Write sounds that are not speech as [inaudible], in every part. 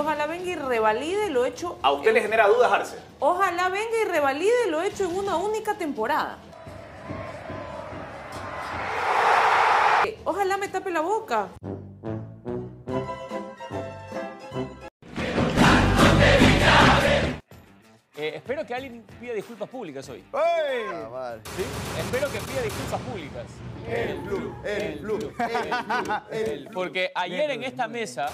ojalá venga y revalide lo hecho. ¿A usted le genera dudas, Arce? Ojalá venga y revalide lo hecho en una única temporada. Ojalá me tape la boca. Espero que alguien pida disculpas públicas hoy. Ah, ¿Sí? Espero que pida disculpas públicas. El blue, el blue, el blue, el blue. Porque ayer en esta mesa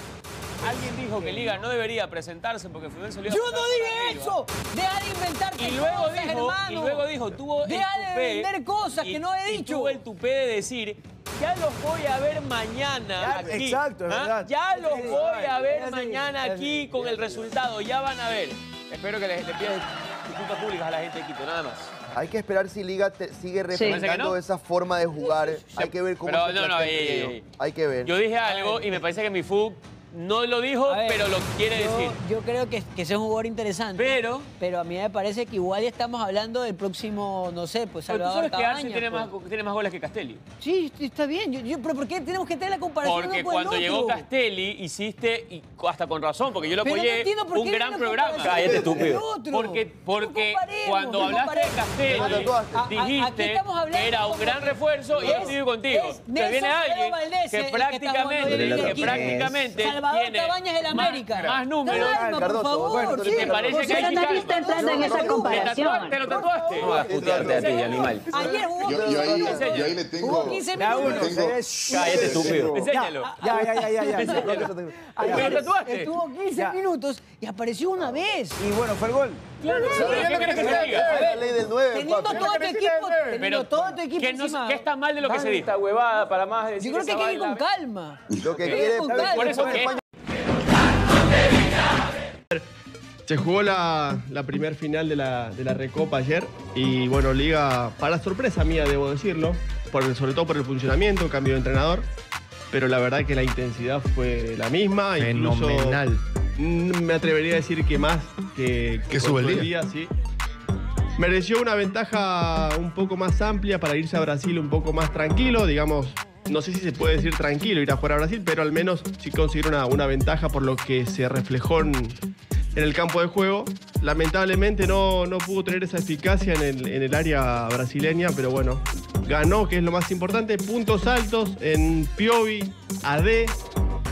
alguien dijo que Liga no debería presentarse porque Fluminense lo iba a Yo no dije eso. Deja de inventarte Y luego cosas, dijo, hermano. y luego dijo, tuvo el Deja de tupé. vender cosas y- que no he y dicho. tuvo el tupé de decir, ya los voy a ver mañana Ya, aquí. exacto, es ¿ah? verdad. Ya los voy a ver mañana sí, aquí con el resultado, ya van a ver. Espero que le, le pidas disculpas públicas a la gente de Quito, nada más. Hay que esperar si Liga te- sigue ¿Parece que refrendando no? esa forma de jugar. Hay que ver cómo Pero se no, no, ey, ey, ey. Hay que ver. Yo dije algo y me parece que mi FUC no lo dijo, ver, pero lo quiere yo, decir. Yo creo que, que sea un jugador interesante. Pero- Pero a mí me parece que igual ya estamos hablando del próximo, no sé, pues Pero tú Salvador sabes que Arce tiene pues. más, tiene más goles que Castelli. Sí, está bien. Yo, yo- pero ¿por qué tenemos que tener la comparación Porque con el cuando llegó otro? Castelli hiciste, y hasta con razón, porque yo lo no apoyé, por un gran programa. Cállate, estúpido. otro. Porque, porque No cuando no hablaste de. Castelli, dijiste que era un gran refuerzo y Es- yo estoy contigo. es Nelson viene alguien Que que jugando prácticamente, que equipo. prácticamente Salvador tiene Cabañas del más- América. más números. Calma, por favor. bueno, sí. ¿te parece que hay que calma? está entrando en esa ¿Te comparación. tatuaste? ¿Lo tatuaste? No vas a putearte a ti, animal. Ayer jugó, Yo, ahí, Enseña. yo ahí le tengo. jugó 15 le minutos. Cállate, estúpido. Enséñalo. Ya, ya, ya, ya. ya. ¿Lo Ayer tatuaste? estuvo 15 Ya. minutos y apareció una vez. Y bueno, fue el gol. Claro, ¿Qué quieres que te diga? La ley del 9, Teniendo todo tu equipo, teniendo Pero, todo tu equipo ¿qué, no- encima. qué está mal de lo que se dijo? Esta huevada para más Yo creo que hay que ir con calma. Lo que Ok. quiere Con calma. Por eso España- que Se jugó la, la primer final de la, de la Recopa ayer y bueno, Liga, para sorpresa mía debo decirlo, por el- sobre todo por el funcionamiento, cambio de entrenador, pero la verdad que la intensidad fue la misma. Fenomenal. Incluso, mm, me atrevería a decir que más que, Que con sube el todo día. sí. Mereció una ventaja un poco más amplia para irse a Brasil un poco más tranquilo, digamos. No sé si se puede decir tranquilo ir a jugar a Brasil, pero al menos sí conseguir una, una ventaja por lo que se reflejó en, en el campo de juego. Lamentablemente no, no pudo tener esa eficacia en el, en el área brasileña, pero bueno, ganó, que es lo más importante. Puntos altos en Piovi, AD.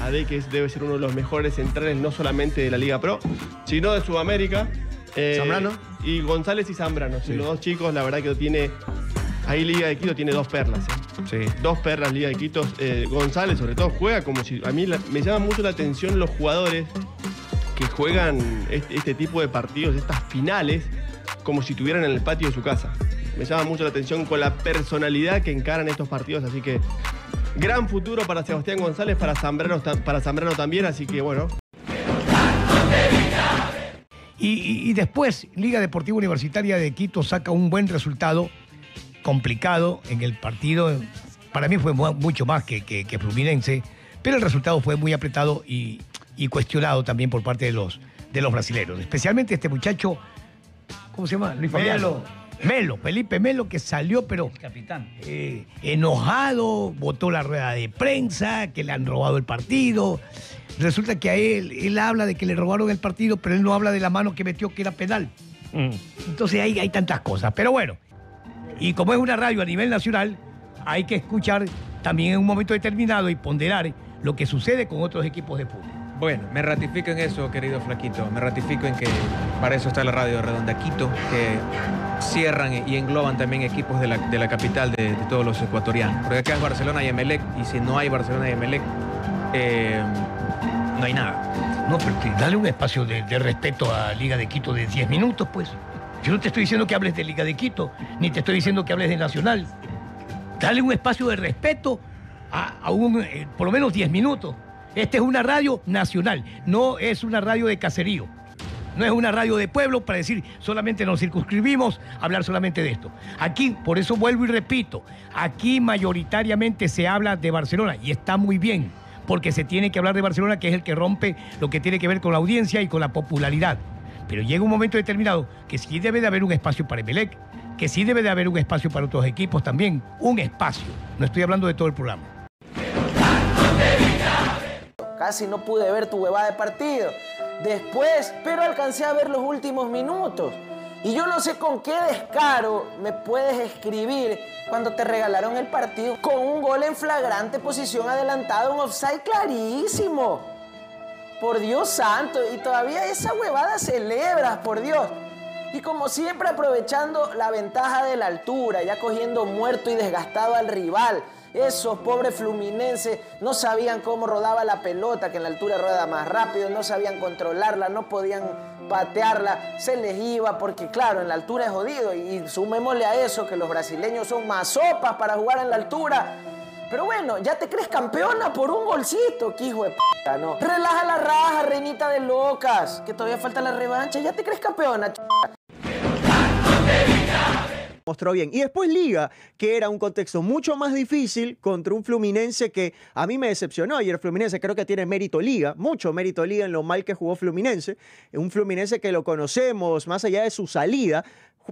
AD que debe ser uno de los mejores centrales no solamente de la Liga Pro, sino de Sudamérica. Eh, Zambrano. Y González y Zambrano. sí, Los dos chicos, la verdad que tiene... Ahí Liga de Quito tiene dos perlas. ¿eh? Sí. Dos perlas Liga de Quito. Eh, González, sobre todo, juega como si. A mí la- me llama mucho la atención los jugadores que juegan este, este tipo de partidos, estas finales, como si estuvieran en el patio de su casa. Me llama mucho la atención con la personalidad que encaran estos partidos, así que. Gran futuro para Sebastián González, para Zambrano, para Zambrano también, así que bueno, Y, y- y después, Liga Deportiva Universitaria de Quito saca un buen resultado, complicado en el partido. Para mí fue mu- mucho más que, que- que Fluminense, pero el resultado fue muy apretado y, y cuestionado también por parte de los, de los brasileños. Especialmente este muchacho, ¿cómo se llama? Luis. Melo. Melo, Felipe Melo, que salió, pero Capitán. eh, enojado, votó la rueda de prensa, que le han robado el partido. Resulta que a él, él habla de que le robaron el partido, pero él no habla de la mano que metió que era penal. Entonces hay, hay tantas cosas. Pero bueno, y como es una radio a nivel nacional, hay que escuchar también en un momento determinado y ponderar lo que sucede con otros equipos de fútbol. Bueno, me ratifico en eso, querido Flaquito. Me ratifico en que para eso está la radio Redonda Quito, que cierran y engloban también equipos de la, de la capital de, de todos los ecuatorianos. Porque acá es Barcelona y Emelec, y si no hay Barcelona y Emelec, eh, no hay nada. No, pero dale un espacio de, de respeto a Liga de Quito de 10 minutos, pues. Yo no te estoy diciendo que hables de Liga de Quito, ni te estoy diciendo que hables de Nacional. Dale un espacio de respeto a, un, eh, por lo menos 10 minutos. Esta es una radio nacional, no es una radio de caserío. No es una radio de pueblo para decir solamente nos circunscribimos hablar solamente de esto. Aquí, por eso vuelvo y repito, aquí mayoritariamente se habla de Barcelona y está muy bien, porque se tiene que hablar de Barcelona, que es el que rompe lo que tiene que ver con la audiencia y con la popularidad. Pero llega un momento determinado que sí debe de haber un espacio para Emelec, que sí debe de haber un espacio para otros equipos también, un espacio. No estoy hablando de todo el programa. casi no pude ver tu huevada de partido. Después, pero alcancé a ver los últimos minutos. Y yo no sé con qué descaro me puedes escribir cuando te regalaron el partido con un gol en flagrante posición adelantada, un offside clarísimo. Por Dios santo, y todavía esa huevada celebras, por Dios. Y como siempre aprovechando la ventaja de la altura, ya cogiendo muerto y desgastado al rival. Esos pobres fluminenses no sabían cómo rodaba la pelota, que en la altura rueda más rápido, no sabían controlarla, no podían patearla, se les iba, porque claro, en la altura es jodido. Y sumémosle a eso que los brasileños son más sopas para jugar en la altura. Pero bueno, ya te crees campeona por un golcito, que hijo de p***, ¿no? Relaja la raja, reinita de locas, que todavía falta la revancha, ya te crees campeona, ch***. mostró bien. Y después Liga, que era un contexto mucho más difícil contra un Fluminense que a mí me decepcionó. Ayer Fluminense creo que tiene mérito Liga, mucho mérito Liga en lo mal que jugó Fluminense. Un Fluminense que lo conocemos más allá de su salida.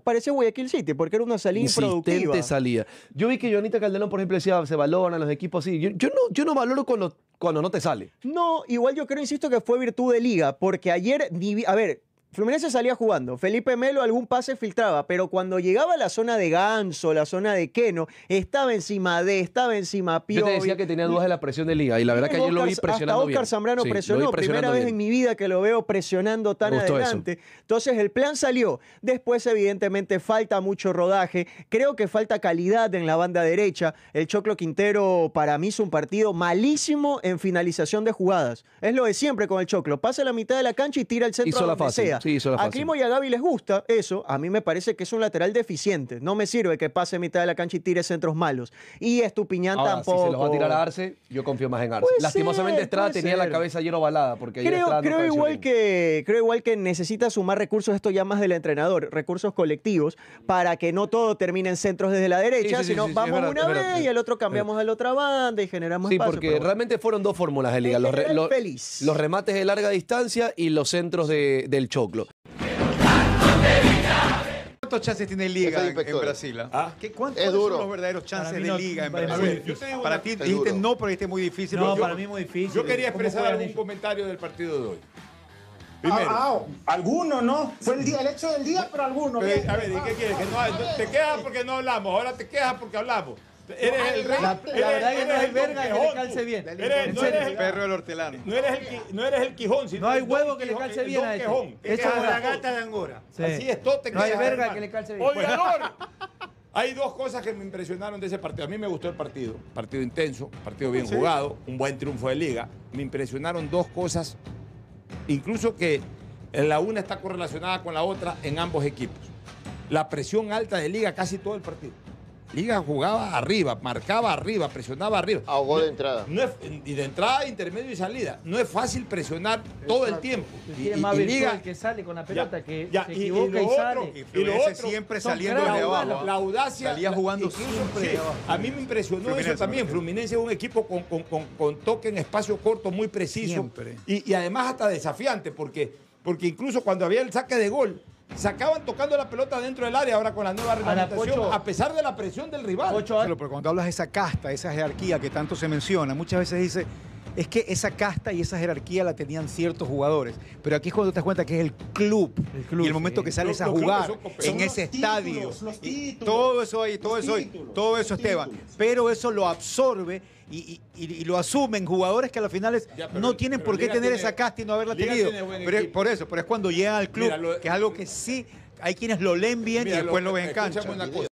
Parecía Guayaquil City, porque era una salida improductiva. Salida. Yo vi que Jonita Calderón, por ejemplo, decía, se valoran los equipos así. Yo, yo no, yo no valoro cuando, cuando no te sale. No, igual yo creo, insisto, que fue virtud de liga, porque ayer, a ver, Fluminense salía jugando, Felipe Melo algún pase filtraba, pero cuando llegaba a la zona de Ganso, la zona de Keno, estaba encima de, estaba encima Yo Piovi. te decía que tenía dudas de la presión de liga y la verdad que ayer lo vi presionando hasta bien. Oscar Zambrano Sí, presionó, primera vez en mi vida que lo veo presionando tan gustó eso. adelante. Entonces el plan salió. Después evidentemente falta mucho rodaje. Creo que falta calidad en la banda derecha. El Choclo Quintero para mí hizo un partido malísimo en finalización de jugadas. Es lo de siempre con el Choclo. Pasa la mitad de la cancha y tira el centro Hizo a la donde fácil, sea. Sí, hizo la A. Climo y a Gaby les gusta eso. A mí me parece que es un lateral deficiente. No me sirve que pase mitad de la cancha y tire centros malos. Y Estupiñán Ahora, tampoco. si se los va a tirar a Arce, yo confío más en Arce. Puede Lastimosamente ser, Estrada tenía la cabeza ayer ovalada porque Creo, Estrada creo igual que, creo igual que necesita sumar recursos, esto ya más del entrenador, recursos colectivos, para que no todo termine en centros desde la derecha, Sí, sí, sí, sino vamos verdad, una vez y el otro cambiamos a la otra banda y generamos Sí, espacio. porque pero realmente fueron dos fórmulas de liga. Los, re- remates de larga distancia y los centros de- del choclo. ¿Cuántos chances tiene Liga en, Brasil? ah? ¿Qué, cuántos Es duro. son los verdaderos chances de no- Liga en Brasil? Para ti dijiste duro. no porque es muy difícil. No, pero yo- para mí muy difícil. Yo quería ¿Cómo expresar algún ellos? comentario del partido de hoy. Primero. Ah, ah, alguno no. Fue el, día, el hecho del día, pero alguno. Pero, a ver, ¿y qué quieres? Que no, te quejas porque no hablamos, ahora te quejas porque hablamos. Eres el rey. La- verdad que no hay el verga que le calce bien. Eres- no eres el Perro del hortelano. No eres el, no eres el Quijón, sino No hay el huevo que le calce el bien Don a este. Quejas es la la gata de Angora. Sí. Así es, todo te No hay verga hermano. que le calce bien. [laughs] Hay dos cosas que me impresionaron de ese partido. A mí me gustó el partido. Partido intenso, partido bien Sí. jugado, un buen triunfo de liga. Me impresionaron dos cosas, incluso que la una está correlacionada con la otra en ambos equipos. La presión alta de liga casi todo el partido. Liga jugaba arriba, marcaba arriba, presionaba arriba. Ahogó de entrada. No es- y de entrada, intermedio y salida. No es fácil presionar todo el tiempo. Y, Tiene y- más y Liga- el que sale con la pelota, que ya, se y- y equivoca lo y, otro- sale. Y Y lo otro, siempre saliendo desde la, abajo. la- la audacia. Salía la- jugando siempre sí, de abajo. A mí me impresionó Fluminense, eso también. Fluminense es un equipo con, con- con- con toque en espacio corto muy preciso. Siempre. Y además hasta desafiante, porque, porque incluso cuando había el saque de gol, sacaban tocando la pelota dentro del área ahora con la nueva reglamentación, Pocho- a pesar de la presión del rival. Ocho años. Pero cuando hablas de esa casta, esa jerarquía que tanto se menciona, muchas veces dice, es que esa casta y esa jerarquía la tenían ciertos jugadores. Pero aquí es cuando te das cuenta que es el club. El club, y el momento sí. que sales a jugar en ese estadio. títulos, los y títulos, todo eso ahí, todo eso ahí, todo eso Esteban. títulos. Pero eso lo absorbe y, y- lo asumen jugadores que a las finales Ya, pero- no tienen por qué Liga tener tiene- esa casta y no haberla Liga tenido. Pero por eso, pero es cuando llegan al club, Mira, lo- que es algo que sí, hay quienes lo leen bien Mira, y después lo, ven en cancha. una cosa.